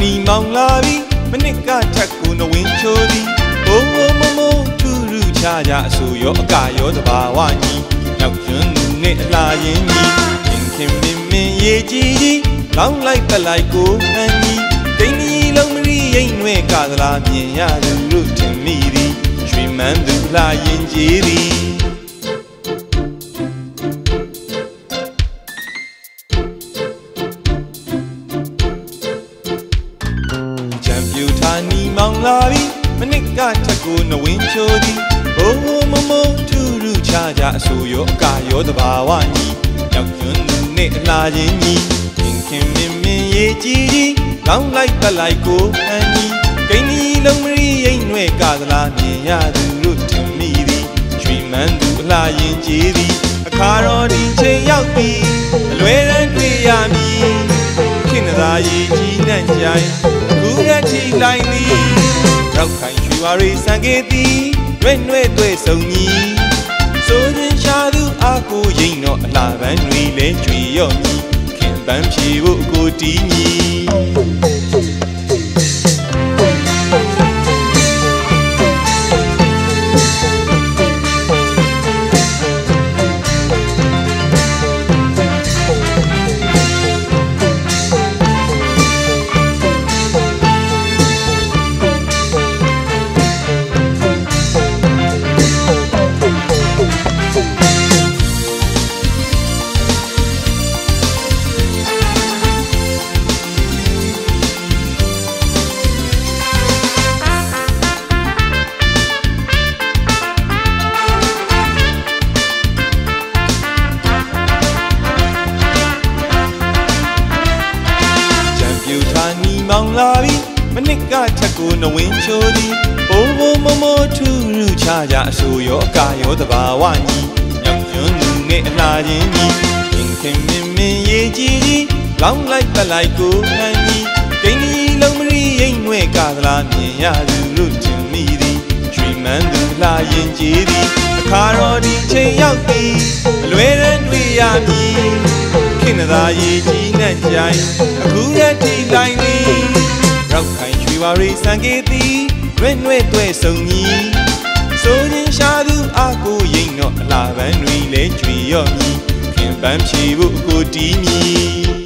နီမောင်လာပြီမနစ်ကထက်ကိုနဝင်းချိုးသည်ဘုံဘုံမမုံထူရူချာကြအဆူရောအကရောသဘာဝညီနောက်ကျွန်းသူနဲ့အလာရင်ညီခင်ခင်မင်းမင်းရေကြီးကြီးလောင်းလိုက်ပလိုက်ကိုဟန်ကြီးဒိန်းကြီးလုံးမရီရိတ်နှဲကသလားမြင်ရသူတို့ထင်မိသည်ရွှေမန်းသူလာရင်ကြီးသည် ပြူထာနီမောင်လာပြီမနစ်ကထက်ကိုနဝင်းချိုးသည်ဘိုးဘိုးမမုံထူရူချာကြအဆူရောအကရောသဘာဝညီရောက်ကျွန်းသူနဲ့အလာချင်းညီခင်ခင်မင်းမင်းရေကြီးကြီးလောင်းလိုက်ပလိုက်ကိုဟန်ကြီးဂိန်းကြီးလုံးမရီရိတ်နှဲကသလားမြင်ရသူတို့ထင်မိသည်ရွှေမန်းသူအလာရင်ကြီးသည်အခါတော်ဒီချိန်ရောက်ပြီအလွယ်တန်းတွေ့ရမည်ခင်သာရေကြီးနှံ့ကြိုင်အ ခုရက်ချီလိုက်သည်ရောက်ခိုင်ရွှေဝါရီစံကေသည်ရွဲ့နှဲ့တွေ့ဆုံကြီးဆိုခြင်းရှာသူအကိုရင်တော့အလားပန်းတွေလဲကြွေရော့မည်ခင်ပန်းဖြေဖို့ကိုတီးမည် င်လာပြီမနစ်ကထက်ကိုနဝင်းချိုးသည်ဘိုးဘိုးမမိုးထူရူချာကြအဆူရောအကရောသဘာဝညီညောင်ကျွန်းသူနဲ့အလာချင်းညီခင်ခင်မင်းမင်းရေကြီးကြီးလောင်းလိုက်ပလိုက်ကိုဟန်ကြီးဒိန်းကြီးလုံးမရီရိတ်နှဲကသလားမြင်ရသူတို့ထင်မိသည်ရွှေမန်းသူလာရင်ကြီးသည်အခါတော်ဒီချိန်ရောက်သည်အလွယ်တန်းတွေ့ရမည် ခင်သာရေကြီးနဲ့ကြိုင်အခုရက်ထိတိုင်းသည်ရောက်ခိုင်ရွှေဝါရီစံကေသည်ရွဲ့နှဲ့တွေ့ဆုံကြီးဆိုရင်ရှာသူအကိုရင်တော့အလားပန်းတွေလဲကြွေရော့မည်ခင်ပန်းဖြေဖို့အကိုတီးမည်